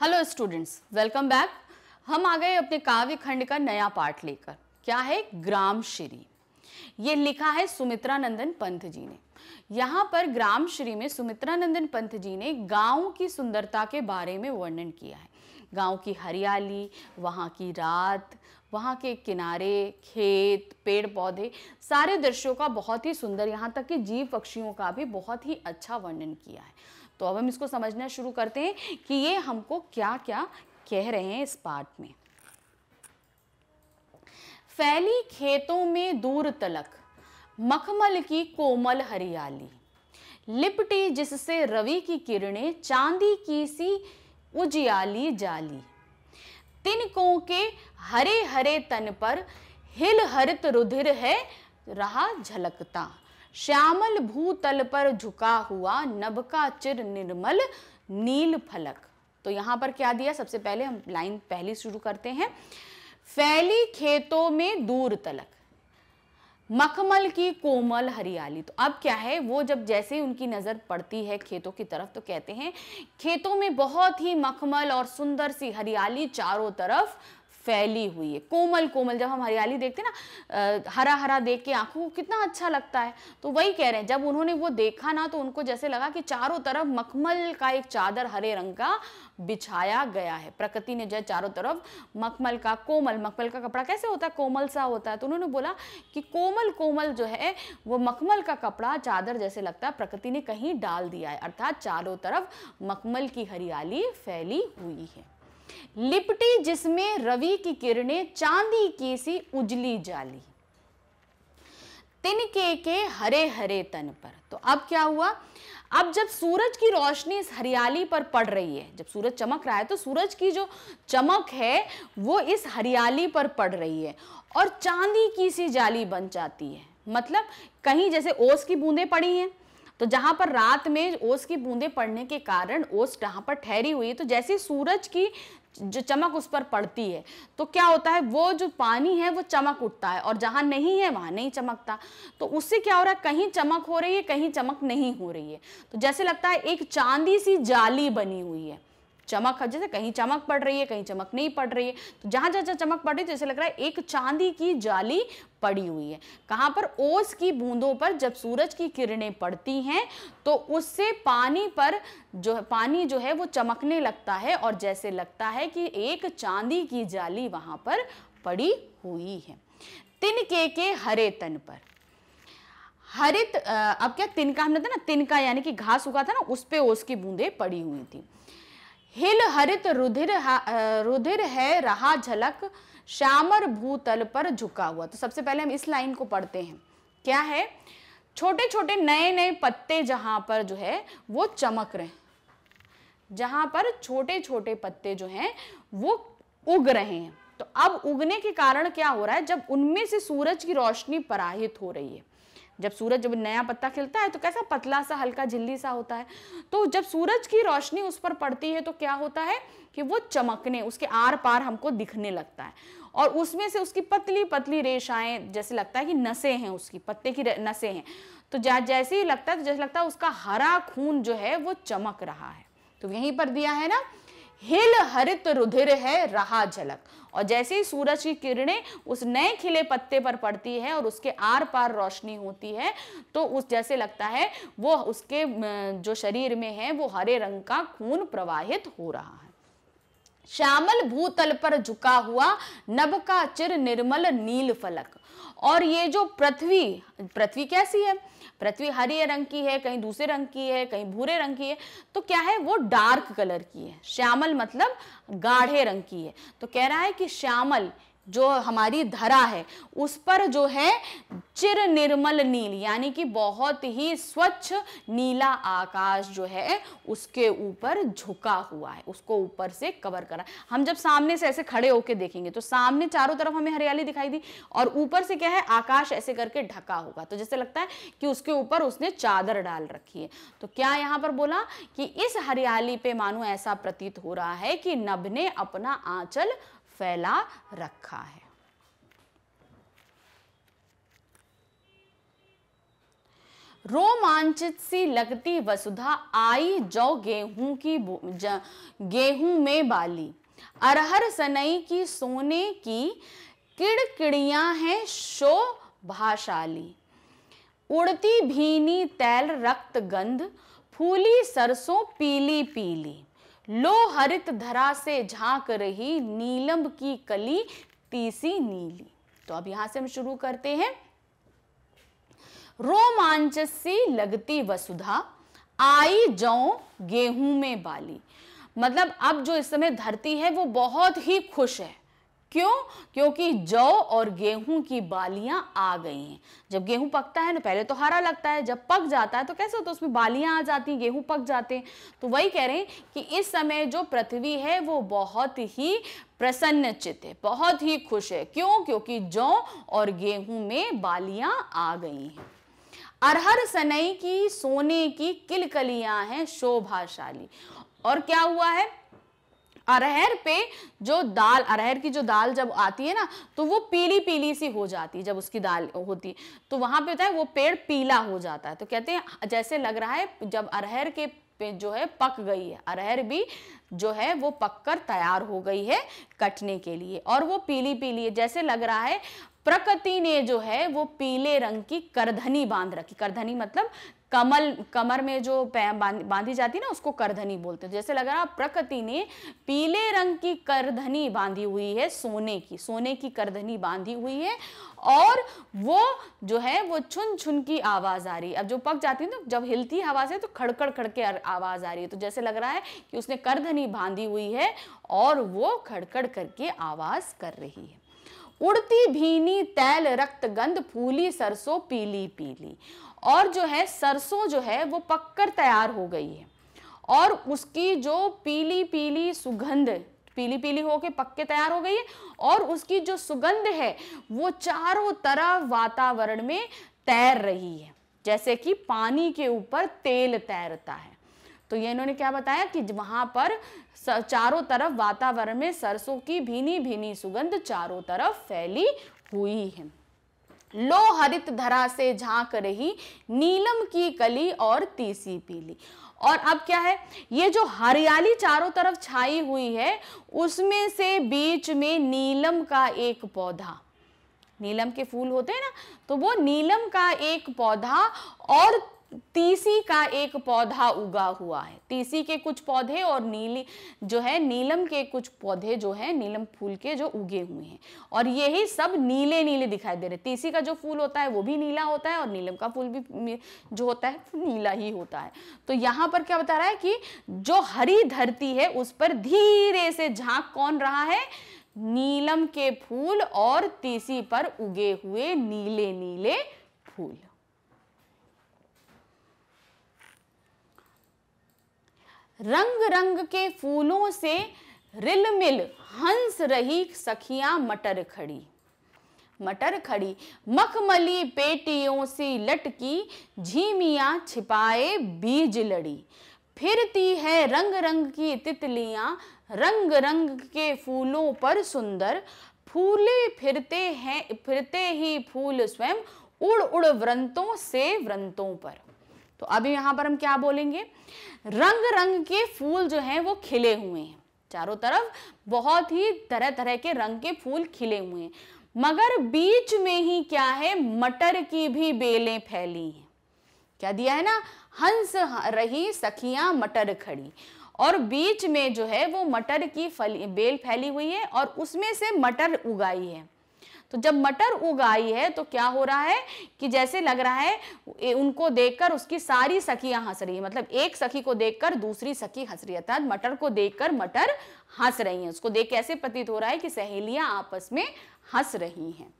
Hello students welcome back हम आ गए अपने काव्य खंड का नया पाठ लेकर। क्या है? ग्राम श्री। ये लिखा है सुमित्रा नंदन पंथ जी ने। यहाँ पर ग्राम श्री में सुमित्रा नंदन पंथ जी ने गाँव की सुंदरता के बारे में वर्णन किया है। गाँव की हरियाली, वहाँ की रात, वहाँ के किनारे, खेत पेड़ पौधे सारे दृश्यों का बहुत ही सुंदर यहाँ तक कि जीव पक्षियों का भी बहुत ही अच्छा वर्णन किया है। तो अब हम इसको समझना शुरू करते हैं कि ये हमको क्या क्या कह रहे हैं इस पाठ में। फैली खेतों में दूर तलक, मखमल की कोमल हरियाली। लिपटी जिससे रवि की किरणें, चांदी की सी उजियाली जाली। तिनकों के हरे हरे तन पर हिल हरित रुधिर है, रहा झलकता। श्यामल भूतल पर झुका हुआ नभ का चिर निर्मल नील फलक। तो यहाँ पर क्या दिया? सबसे पहले हम लाइन पहली शुरू करते हैं। फैली खेतों में दूर तलक, मखमल की कोमल हरियाली। तो अब क्या है? वो जब जैसे उनकी नज़र पड़ती है खेतों की तरफ़ तो कहते हैं, खेतों में बहुत ही मखमल और सुंदर सी हरियाली चारों तरफ़ फैली हुई है। कोमल कोमल, जब हम हरियाली देखते ना हरा हरा देख के आँखों को कितना अच्छा लगता है। तो वही कह रहे हैं, जब उन्होंने वो देखा ना तो उनको जैसे लगा कि चारों तरफ़ मखमल का एक चादर हरे रंग का बिछाया गया है। प्रकृति ने जो चारों तरफ़ मखमल का, कोमल, मखमल का कपड़ा कैसे होता है? कोमल सा होता है। तो उन्होंने बोला कि कोमल कोमल जो है, वो मखमल का कपड़ा चादर जैसे लगता है, प्रकृति ने कहीं डाल दिया है। अर्थात चारों तरफ़ मखमल की हरियाली फैली हुई है। लिपटी जिसमें रवि की किरणें चांदी की सी उजली जाली। तिनके के हरे हरे तन पर। तो अब क्या हुआ? अब जब सूरज की रोशनी इस हरियाली पर पड़ रही है, जब सूरज चमक रहा है तो सूरज की जो चमक है, वो इस हरियाली पर पड़ रही है और चांदी की सी जाली बन जाती है। मतलब कहीं जैसे ओस की बूंदें पड़ी हैं तो जहाँ पर रात में ओस की बूंदें पड़ने के कारण ओस जहाँ पर ठहरी हुई है तो जैसे सूरज की जो चमक उस पर पड़ती है तो क्या होता है, वो जो पानी है, वो चमक उठता है, और जहाँ नहीं है, वहाँ नहीं चमकता। तो उससे क्या हो रहा है, कहीं चमक हो रही है, कहीं चमक नहीं हो रही है। तो जैसे लगता है, एक चांदी सी जाली बनी हुई है। चमक जैसे कहीं चमक पड़ रही है, कहीं चमक नहीं पड़ रही है तो जहाँ जहाँ चमक पड़ रही है जैसे लग रहा है एक चांदी की जाली पड़ी हुई है। कहाँ पर? ओस की बूंदों पर जब सूरज की किरणें पड़ती हैं तो उससे पानी पर जो पानी जो है वो चमकने लगता है, और जैसे लगता है कि एक चांदी की जाली वहाँ पर पड़ी हुई है। तिनके के हरे तन पर। हरित अब क्या तिनका हमने था ना, तिनका यानी कि घास उगा था ना, उस पे ओस की बूंदे पड़ी हुई थी। हिल हरित रुधिर रुधिर है, रहा झलक, श्यामर भूतल पर झुका हुआ। तो सबसे पहले हम इस लाइन को पढ़ते हैं। क्या है? छोटे छोटे नए नए पत्ते जहाँ पर जो है, वो चमक रहे जहाँ पर छोटे छोटे पत्ते जो हैं, वो उग रहे हैं। तो अब उगने के कारण क्या हो रहा है? जब उनमें से सूरज की रोशनी पराहित हो रही है। जब सूरज जब नया पत्ता खिलता है तो कैसा पतला सा, हल्का झिल्ली सा होता है। तो जब सूरज की रोशनी उस पर पड़ती है तो क्या होता है कि वो चमकने, उसके आर पार हमको दिखने लगता है। और उसमें से उसकी पतली पतली रेशाएँ, जैसे लगता है कि नसें हैं उसकी, पत्ते की नसें हैं। तो जैसे ही लगता है तो जैसे लगता है उसका हरा खून जो है वो चमक रहा है। तो यहीं पर दिया है ना, हिल हरित रुधिर है, रहा झलक। और जैसे ही सूरज की किरणें उस नए खिले पत्ते पर पड़ती है और उसके आर पार रोशनी होती है तो उस जैसे लगता है वो उसके जो शरीर में है, वो हरे रंग का खून प्रवाहित हो रहा है। श्यामल भूतल पर झुका हुआ नभ का चिर निर्मल नील फलक। और ये जो पृथ्वी पृथ्वी कैसी है? पृथ्वी हरे रंग की है, कहीं दूसरे रंग की है, कहीं भूरे रंग की है तो क्या है वो डार्क कलर की है। श्यामल मतलब गाढ़े रंग की है। तो कह रहा है कि श्यामल जो हमारी धरा है, उस पर जो है चिर निर्मल नील, यानी कि बहुत ही स्वच्छ नीला आकाश जो है, उसके ऊपर झुका हुआ है, उसको ऊपर से कवर करा। हम जब सामने से ऐसे खड़े होके देखेंगे तो सामने चारों तरफ़ हमें हरियाली दिखाई दी और ऊपर से क्या है, आकाश ऐसे करके ढका होगा। तो जैसे लगता है कि उसके ऊपर उसने चादर डाल रखी है। तो क्या यहाँ पर बोला कि इस हरियाली पे मानो ऐसा प्रतीत हो रहा है कि नभ ने अपना आंचल फैला रखा है। रोमांचित सी लगती वसुधा आई जो गेहूँ की गेहूँ में बाली। अरहर सनई की सोने की किड़किड़ियाँ हैं शो भाशाली उड़ती भीनी तैल रक्त गंध, फूली सरसों पीली पीली। लो हरित धरा से झाँक रही नीलम की कली, तीसी नीली। तो अब यहाँ से हम शुरू करते हैं। रोमांच सी लगती वसुधा, आई जौ गेहूँ में बाली। मतलब अब जो इस समय धरती है, वो बहुत ही खुश है। क्यों? क्योंकि जौ और गेहूँ की बालियाँ आ गई हैं। जब गेहूँ पकता है ना, पहले तो हरा लगता है, जब पक जाता है तो कैसे होता है, उसमें बालियाँ आ जाती हैं, गेहूँ पक जाते हैं। तो वही कह रहे हैं कि इस समय जो पृथ्वी है, वो बहुत ही प्रसन्न चित है, बहुत ही खुश है। क्यों? क्योंकि जौ और गेहूँ में बालियाँ आ गई हैं। अरहर सनई की, सोने की किलकलियाँ हैं, शोभाशाली। और क्या हुआ है? अरहर पे जो दाल, अरहर की जो दाल जब आती है ना तो वो पीली पीली सी हो जाती है जब उसकी दाल होती। तो वहाँ पे होता है वो पेड़ पीला हो जाता है। तो कहते हैं, जैसे लग रहा है जब अरहर के पे जो है पक गई है, अरहर भी जो है वो पककर तैयार हो गई है कटने के लिए और वो पीली पीली है। जैसे लग रहा है प्रकृति ने जो है वो पीले रंग की करधनी बाँध रखी। करधनी मतलब कमल, कमर में जो बांधी जाती है ना, उसको करधनी बोलते हैं। जैसे लग रहा प्रकृति ने पीले रंग की करधनी बांधी हुई है, सोने की सोने की करधनी बांधी हुई है, और वो जो है, वो छुन छुन की आवाज़ आ रही है। अब जो पक जाती है ना, जब हिलती हवा से तो खड़खड़ खड़के आवाज़ आ रही है। तो जैसे लग रहा है कि उसने करधनी बांधी हुई है, और वो खड़खड़ करके आवाज़ कर रही है। उड़ती भीनी तैल रक्त गंध फूली, सरसों पीली पीली। और जो है, सरसों जो है, वो पककर तैयार हो गई है। और उसकी जो पीली पीली सुगंध, पीली पीली होके पक्के तैयार हो गई है, और उसकी जो सुगंध है, वो चारों तरफ़ वातावरण में तैर रही है। जैसे कि पानी के ऊपर तेल तैरता है। तो ये इन्होंने क्या बताया कि वहाँ पर चारों तरफ़ वातावरण में सरसों की भीनी भीनी सुगंध चारों तरफ़ फैली हुई है। लो हरित धरा से झाँक रही नीलम की कली और तीसी पीली। और अब क्या है? ये जो हरियाली चारों तरफ़ छाई हुई है, उसमें से बीच में नीलम का एक पौधा। नीलम के फूल होते हैं ना तो वो नीलम का एक पौधा और तीसी का एक पौधा उगा हुआ है। तीसी के कुछ पौधे और नीली जो है, नीलम के कुछ पौधे जो है, नीलम फूल के जो उगे हुए हैं। और यही सब नीले नीले दिखाई दे रहे तीसी का जो फूल होता है, वो भी नीला होता है और नीलम का फूल भी जो होता है नीला ही होता है। तो यहाँ पर क्या बता रहा है कि जो हरी धरती है, उस पर धीरे से झाँक कौन रहा है? नीलम के फूल और तीसी पर उगे हुए नीले नीले फूल। रंग रंग के फूलों से रिलमिल हंस रही सखियाँ मटर खड़ी। मटर खड़ी, मखमली पेटियों से लटकी, झीमियाँ छिपाए बीज लड़ी। फिरती है रंग रंग की तितलियाँ रंग रंग के फूलों पर सुंदर। फूले फिरते हैं, फिरते ही फूल स्वयं उड़ उड़ व्रंतों से व्रंतों पर। तो अभी यहाँ पर हम क्या बोलेंगे? रंग रंग के फूल जो हैं, वो खिले हुए हैं। चारों तरफ़ बहुत ही तरह तरह के रंग के फूल खिले हुए हैं। मगर बीच में ही क्या है? मटर की भी बेलें फैली हैं। क्या दिया है ना? हंस रही सखियाँ मटर खड़ी। और बीच में जो है, वो मटर की फली, बेल फैली हुई है और उसमें से मटर उगाई है। तो जब मटर उगाई है तो क्या हो रहा है कि जैसे लग रहा है उनको देखकर उसकी सारी सखियाँ हंस रही है। मतलब एक सखी को देखकर दूसरी सखी हंस रही है, अर्थात मटर को देखकर मटर हंस रही है। उसको देख कैसे प्रतीत हो रहा है कि सहेलियाँ आपस में हंस रही हैं।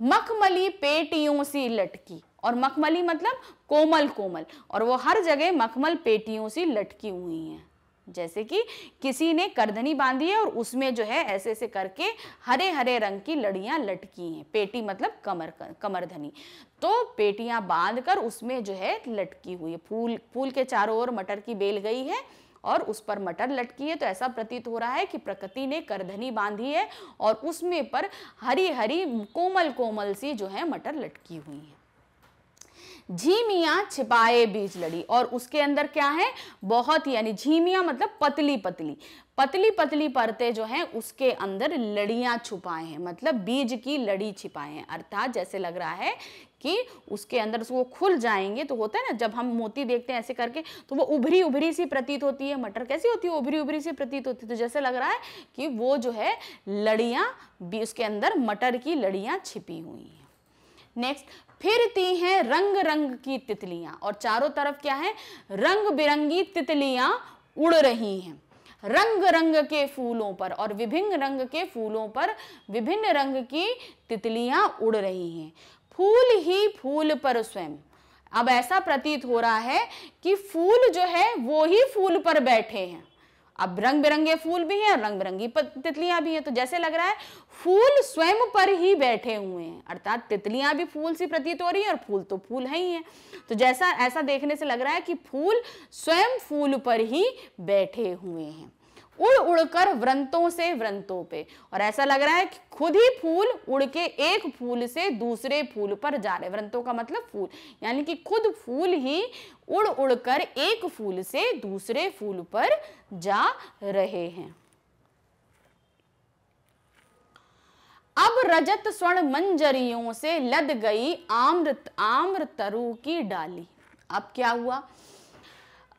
मखमली पेटियों से लटकी, और मखमली मतलब कोमल कोमल, और वो हर जगह मखमल पेटियों से लटकी हुई हैं। जैसे कि किसी ने करधनी बांधी है और उसमें जो है ऐसे ऐसे करके हरे हरे रंग की लड़ियाँ लटकी हैं। पेटी मतलब कमर कमरधनी। तो पेटियाँ बांधकर उसमें जो है लटकी हुई है। फूल फूल के चारों ओर मटर की बेल गई है और उस पर मटर लटकी है। तो ऐसा प्रतीत हो रहा है कि प्रकृति ने करधनी बांधी है और उसमें पर हरी हरी कोमल कोमल सी जो है मटर लटकी हुई है। झीमिया छिपाए बीज लड़ी। और उसके अंदर क्या है? बहुत यानी झीमिया मतलब पतली पतली। पतली पतली परतें जो हैं, उसके अंदर लड़ियाँ छुपाए हैं। मतलब बीज की लड़ी छिपाए हैं। अर्थात जैसे लग रहा है कि उसके अंदर वो खुल जाएँगे तो होता है ना, जब हम मोती देखते हैं ऐसे करके तो वो उभरी उभरी सी प्रतीत होती है। मटर कैसी होती है? उभरी उभरी सी प्रतीत होती है। तो जैसे लग रहा है कि वो जो है, लड़ियाँ उसके अंदर मटर की लड़ियाँ छिपी हुई हैं। नेक्स्ट फिरती हैं रंग रंग की तितलियाँ। और चारों तरफ़ क्या है? रंग बिरंगी तितलियाँ उड़ रही हैं। रंग रंग के फूलों पर और विभिन्न रंग के फूलों पर विभिन्न रंग की तितलियाँ उड़ रही हैं। फूल ही फूल पर स्वयं। अब ऐसा प्रतीत हो रहा है कि फूल जो है, वो ही फूल पर बैठे हैं। अब रंग बिरंगे फूल भी हैं और रंग बिरंगी तितलियाँ भी हैं। तो जैसे लग रहा है, फूल स्वयं पर ही बैठे हुए हैं। अर्थात तितलियाँ भी फूल सी प्रतीत हो रही है और फूल तो फूल है ही है। तो जैसा, ऐसा देखने से लग रहा है कि फूल स्वयं फूल पर ही बैठे हुए हैं। उड़ उड़कर व्रंतों से व्रंतों पे। और ऐसा लग रहा है कि खुद ही फूल उड़ के एक फूल से दूसरे फूल पर जा रहे व्रंतों का मतलब फूल। यानी कि खुद फूल ही उड़ उड़कर एक फूल से दूसरे फूल पर जा रहे हैं। अब रजत स्वर्ण मंजरियों से लद गई आम्र आम्र तरु की डाली। अब क्या हुआ?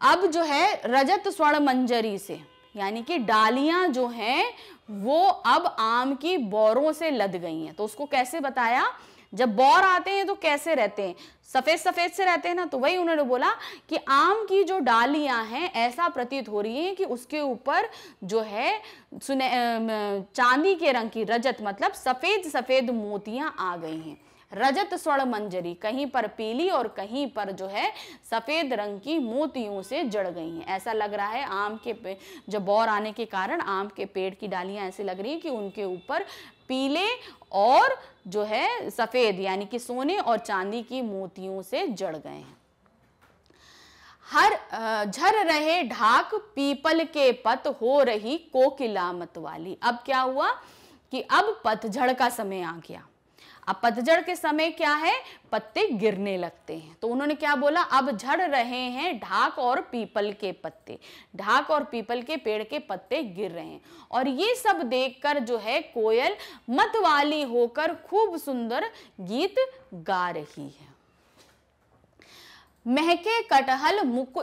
अब जो है रजत स्वर्ण मंजरी से। यानी कि डालियाँ जो हैं, वो अब आम की बोरों से लद गई हैं। तो उसको कैसे बताया? जब बौर आते हैं तो कैसे रहते हैं? सफ़ेद सफ़ेद से रहते हैं ना तो वही उन्होंने बोला कि आम की जो डालियाँ हैं, ऐसा प्रतीत हो रही है कि उसके ऊपर जो है, सुने चांदी के रंग की रजत मतलब सफ़ेद सफ़ेद मोतियाँ आ गई हैं। रजत स्वर्ण मंजरी कहीं पर पीली और कहीं पर जो है सफ़ेद रंग की मोतियों से जड़ गई हैं। ऐसा लग रहा है आम के जो बौर आने के कारण आम के पेड़ की डालियाँ ऐसी लग रही हैं कि उनके ऊपर पीले और जो है सफ़ेद, यानी कि सोने और चांदी की मोतियों से जड़ गए हैं। हर झर रहे ढाक पीपल के पत हो रही कोकिला मत वाली। अब क्या हुआ कि अब पतझड़ का समय आ गया। अब पतझड़ के समय क्या है? पत्ते गिरने लगते हैं। तो उन्होंने क्या बोला? अब झड़ रहे हैं ढाक और पीपल के पत्ते। ढाक और पीपल के पेड़ के पत्ते गिर रहे हैं। और ये सब देखकर जो है कोयल मतवाली होकर खूब सुंदर गीत गा रही है। महके कटहल मुकु,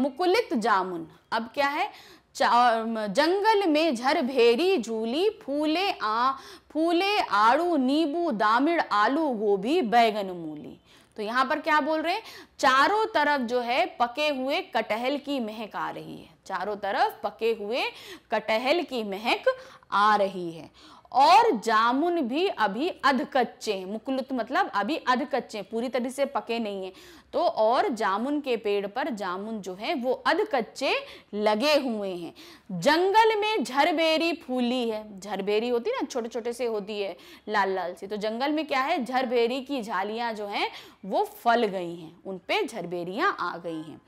मुकुलित जामुन। अब क्या है? जंगल में झर भेरी झूली, फूले आ, फूले आड़ू, नींबू, दामिड़, आलू, गोभी, बैगन, मूली। तो यहाँ पर क्या बोल रहे हैं? चारों तरफ़ जो है पके हुए कटहल की महक आ रही है। चारों तरफ़ पके हुए कटहल की महक आ रही है। और जामुन भी अभी अध कच्चे मुकुलत मतलब अभी अध कच्चे पूरी तरह से पके नहीं है। तो और जामुन के पेड़ पर जामुन जो है, वो अध कच्चे लगे हुए हैं। जंगल में झरबेरी फूली है। झरबेरी होती ना छोटे छोटे से होती है लाल लाल सी। तो जंगल में क्या है, झरबेरी की झालियाँ जो हैं, वो फल गई हैं। उन झरबेरियाँ आ गई हैं।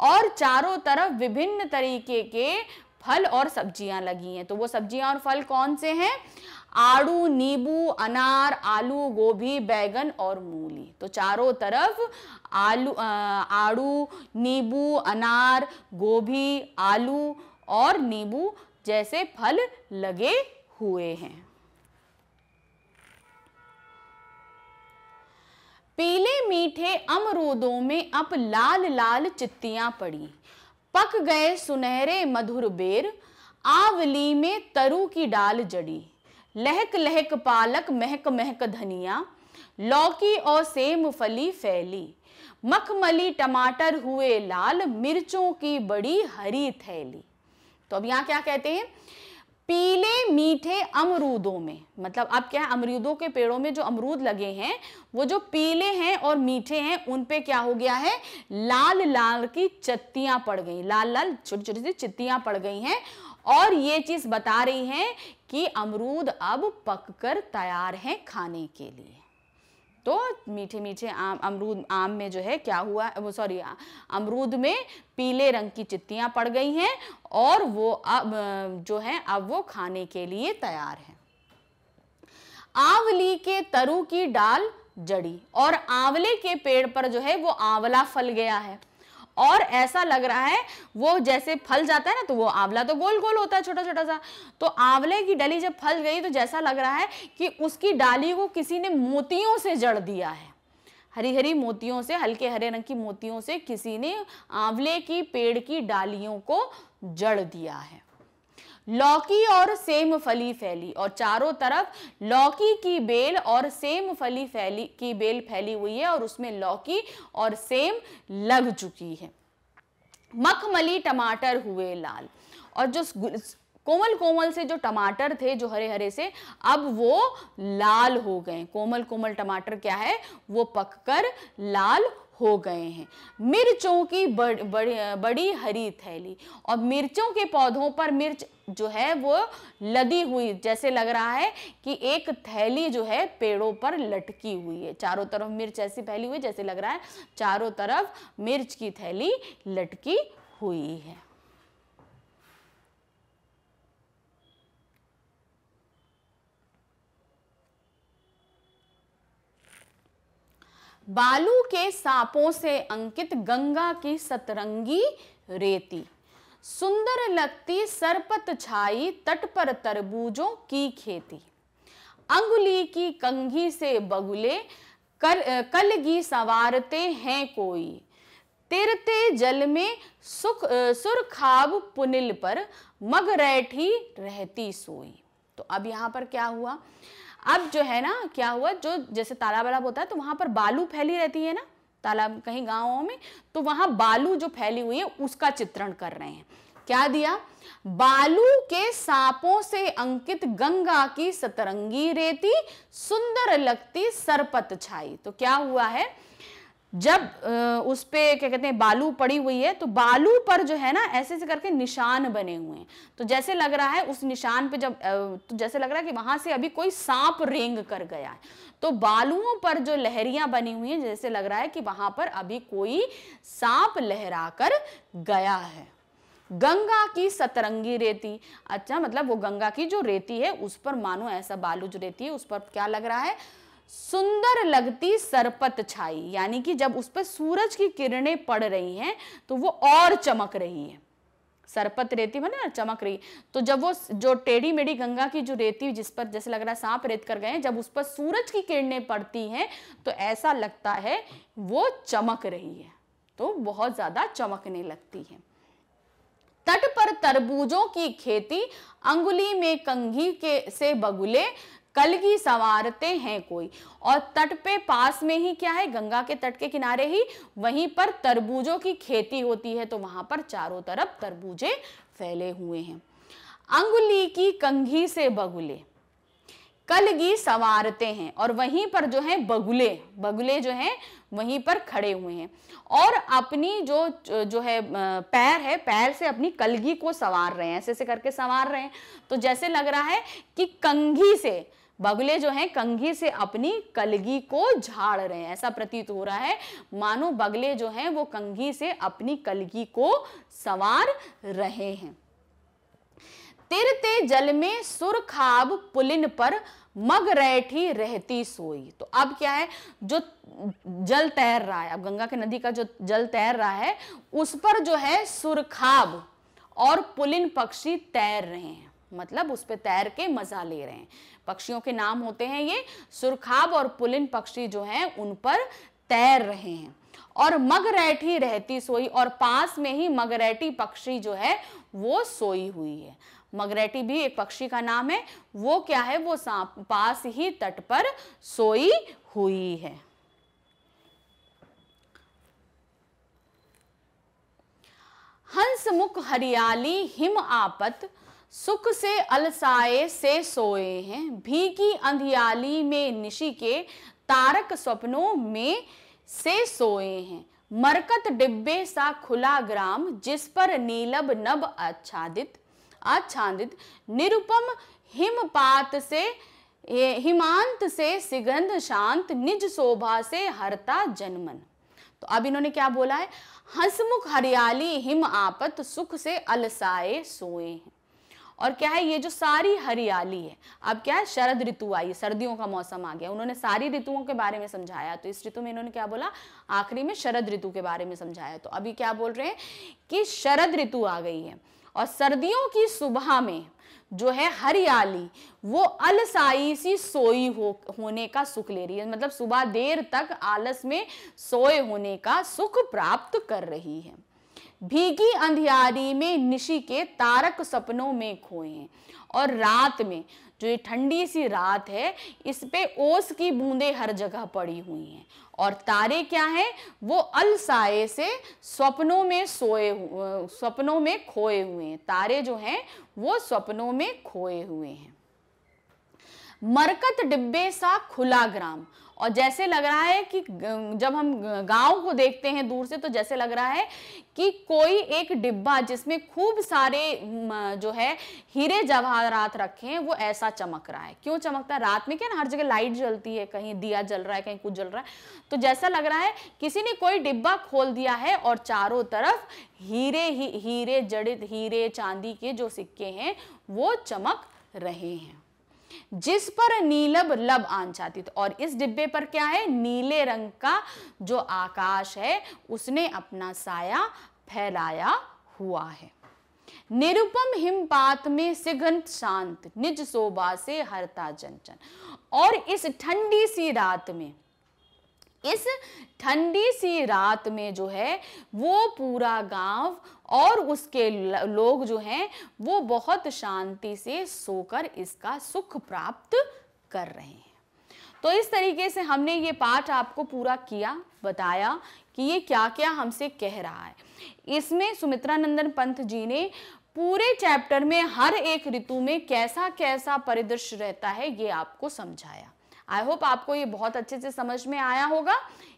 और चारों तरफ़ विभिन्न तरीके के फल और सब्ज़ियाँ लगी हैं। तो वो सब्ज़ियाँ और फल कौन से हैं? आड़ू, नींबू, अनार, आलू, गोभी, बैगन और मूली। तो चारों तरफ़ आलू आड़ू, नींबू, अनार, गोभी, आलू और नींबू जैसे फल लगे हुए हैं। पीले मीठे अमरूदों में अब लाल लाल चित्तियाँ पड़ी। पक गए सुनहरे मधुर बेर, आवली में तरु की डाल जड़ी। लहक लहक पालक, महक महक धनिया, लौकी और सेम फली फैली। मखमली टमाटर हुए लाल, मिर्चों की बड़ी हरी थैली। तो अब यहाँ क्या कहते हैं? पीले मीठे अमरूदों में मतलब अब क्या है, अमरूदों के पेड़ों में जो अमरूद लगे हैं, वो जो पीले हैं और मीठे हैं, उन पे क्या हो गया है, लाल लाल की चत्तियाँ पड़ गई, लाल लाल छोटी छोटी सी चित्तियाँ पड़ गई हैं। और ये चीज़ बता रही हैं कि अमरूद अब पककर तैयार हैं खाने के लिए। तो मीठे मीठे आम, अमरूद, आम में जो है क्या हुआ सॉरी अमरूद में पीले रंग की चित्तियाँ पड़ गई हैं और वो अब जो है, अब वो खाने के लिए तैयार है। आंवली के तरु की डाल जड़ी और आंवले के पेड़ पर जो है वो आंवला फल गया है। और ऐसा लग रहा है वो जैसे फल जाता है ना तो वो आंवला तो गोल गोल होता है छोटा छोटा सा। तो आंवले की डली जब फल गई तो जैसा लग रहा है कि उसकी डाली को किसी ने मोतियों से जड़ दिया है। हरी हरी मोतियों से, हल्के हरे रंग की मोतियों से किसी ने आंवले की, पेड़ की डालियों को जड़ दिया है। लौकी और सेम फली फैली और चारों तरफ़ लौकी की बेल और सेम फली फैली की बेल फैली हुई है और उसमें लौकी और सेम लग चुकी है। मखमली टमाटर हुए लाल और जो कोमल कोमल से जो टमाटर थे, जो हरे हरे से, अब वो लाल हो गए। कोमल कोमल टमाटर क्या है? वो पककर लाल हो गए हैं। मिर्चों की बड़, बड़, बड़ी हरी थैली और मिर्चों के पौधों पर मिर्च जो है वो लदी हुई जैसे लग रहा है कि एक थैली जो है पेड़ों पर लटकी हुई है। चारों तरफ़ मिर्च ऐसी फैली हुई जैसे लग रहा है चारों तरफ़ मिर्च की थैली लटकी हुई है। बालू के सांपों से अंकित गंगा की सतरंगी रेती। सुंदर लगती सरपत छाई तट पर तरबूजों की खेती। अंगुली की कंघी से बगुले कर कलगी सवारते हैं कोई। तिरते जल में सुख सुरखाब पुनिल पर मगरैठी रहती सोई। तो अब यहाँ पर क्या हुआ? अब जो है ना, क्या हुआ, जो जैसे तालाब वालाब होता है तो वहाँ पर बालू फैली रहती है ना, तालाब कहीं गाँवों में तो वहाँ बालू जो फैली हुई है, उसका चित्रण कर रहे हैं। क्या दिया? बालू के सांपों से अंकित गंगा की सतरंगी रेती, सुंदर लगती सरपत छाई। तो क्या हुआ है? जब उस पे, क्या कहते हैं, बालू पड़ी हुई है तो बालू पर जो है ना, ऐसे ऐसे करके निशान बने हुए हैं। तो जैसे लग रहा है, उस निशान पे जब तो जैसे लग रहा है कि वहाँ से अभी कोई सांप रेंग कर गया है। तो बालुओं पर जो लहरियाँ बनी हुई हैं, जैसे लग रहा है कि वहाँ पर अभी कोई सांप लहरा कर गया है। गंगा की सतरंगी रेती। अच्छा मतलब वो गंगा की जो रेती है, उस पर मानो ऐसा बालू जो रेती है, उस पर क्या लग रहा है? सुंदर लगती सरपत छाई, यानी कि जब उस पर सूरज की किरणें पड़ रही हैं तो वो और चमक रही है। सरपत रेती बने ना चमक रही। तो जब वो जो टेढ़ी मेढ़ी गंगा की जो रेती जिस पर जैसे लग रहा है सांप रेत कर गए जब उस पर सूरज की किरणें पड़ती हैं तो ऐसा लगता है वो चमक रही है। तो बहुत ज़्यादा चमकने लगती है। तट पर तरबूजों की खेती, अंगुली में कंघी के से बगुले कलगी सवारते हैं कोई। और तट पे पास में ही क्या है? गंगा के तट के किनारे ही वहीं पर तरबूजों की खेती होती है तो वहाँ पर चारों तरफ़ तरबूजे फैले हुए हैं। अंगुली की कंघी से बगुले। कलगी सवारते हैं और वहीं पर जो है बगुले बगुले जो हैं वहीं पर खड़े हुए हैं। और अपनी जो जो है पैर है, पैर से अपनी कलगी को सवार रहे हैं ऐसे ऐसे करके सवार रहे हैं। तो जैसे लग रहा है कि कंघी से बगुले जो हैं, कंघी से अपनी कलगी को झाड़ रहे हैं। ऐसा प्रतीत हो रहा है। मानो बगले जो हैं, वो कंघी से अपनी कलगी को सवार रहे हैं। तिरते जल में सुरखाब पुलिन पर मग रैठी रहती सोई। तो अब क्या है? जो जल तैर रहा है, अब गंगा के नदी का जो जल तैर रहा है, उस पर जो है सुरखाब और पुलिन पक्षी तैर रहे हैं। मतलब उस पर तैर के मज़ा ले रहे हैं। पक्षियों के नाम होते हैं ये, सुरखाब और पुलिन पक्षी जो हैं, उन पर तैर रहे हैं। और मगरैठी रहती सोई, और पास में ही मगरैठी पक्षी जो है, वो सोई हुई है। मगरैठी भी एक पक्षी का नाम है, वो क्या है, वो पास ही तट पर सोई हुई है। हंस मुख हरियाली, हिम आपत सुख से अलसाए से सोए हैं, भीगी अंधियाली में निशी के तारक स्वप्नों में से सोए हैं। मरकत डिब्बे सा खुला ग्राम, जिस पर नीलब नब आच्छादित आच्छादित, निरुपम हिमपात से हिमांत से सिगंध शांत, निज शोभा से हरता जनमन। तो अब इन्होंने क्या बोला है? हंसमुख हरियाली, हिम आपत, सुख से अलसाए सोए हैं। और क्या है, ये जो सारी हरियाली है, अब क्या है, शरद ऋतु आई सर्दियों का मौसम आ गया। उन्होंने सारी ऋतुओं के बारे में समझाया तो इस ऋतु में इन्होंने क्या बोला, आखिरी में शरद ऋतु के बारे में समझाया। तो अभी क्या बोल रहे हैं कि शरद ऋतु आ गई है और सर्दियों की सुबह में जो है हरियाली, वो अलसाई सी सोई हो, होने का सुख ले रही है। मतलब सुबह देर तक आलस में सोए होने का सुख प्राप्त कर रही है। भीगी अंधियारी में निशी के तारक सपनों में खोए हैं। और रात में, जो ये ठंडी सी रात है, इस पे ओस की बूंदें हर जगह पड़ी हुई हैं। और तारे क्या हैं? वो अलसाए से स्वप्नों में सोए स्वप्नों में खोए हुए हैं। तारे जो हैं, वो स्वप्नों में खोए हुए हैं। मरकत डिब्बे सा खुला ग्राम और जैसे लग रहा है कि, जब हम गाँव को देखते हैं दूर से तो जैसे लग रहा है कि कोई एक डिब्बा जिसमें खूब सारे जो है, हीरे जवाहरात रखे हैं, वो ऐसा चमक रहा है। क्यों चमकता है? रात में क्या ना, हर जगह लाइट जलती है, कहीं दिया जल रहा है, कहीं कुछ जल रहा है। तो जैसा लग रहा है, किसी ने कोई डिब्बा खोल दिया है और चारों तरफ़ हीरे ही, हीरे जड़ित, हीरे चांदी के जो सिक्के हैं, वो चमक रहे हैं। जिस पर नीलब लब आन और इस डिब्बे पर क्या है? नीले रंग का जो आकाश है, उसने अपना साया फैलाया हुआ है। निरुपम हिमपात में सिगन शांत, निज शोभा से हरता जनचन और इस ठंडी सी रात में, इस ठंडी सी रात में जो है, वो पूरा गाँव और उसके लोग जो हैं, वो बहुत शांति से सोकर इसका सुख प्राप्त कर रहे हैं। तो इस तरीके से हमने ये पाठ आपको पूरा किया, बताया कि ये क्या क्या हमसे कह रहा है। इसमें सुमित्रा नंदन पंत जी ने पूरे चैप्टर में हर एक ऋतु में कैसा कैसा परिदृश्य रहता है, ये आपको समझाया। आई होप आपको ये बहुत अच्छे से समझ में आया होगा।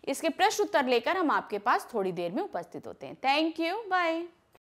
इसके प्रश्न उत्तर लेकर हम आपके पास थोड़ी देर में उपस्थित होते हैं। Thank you. बाय।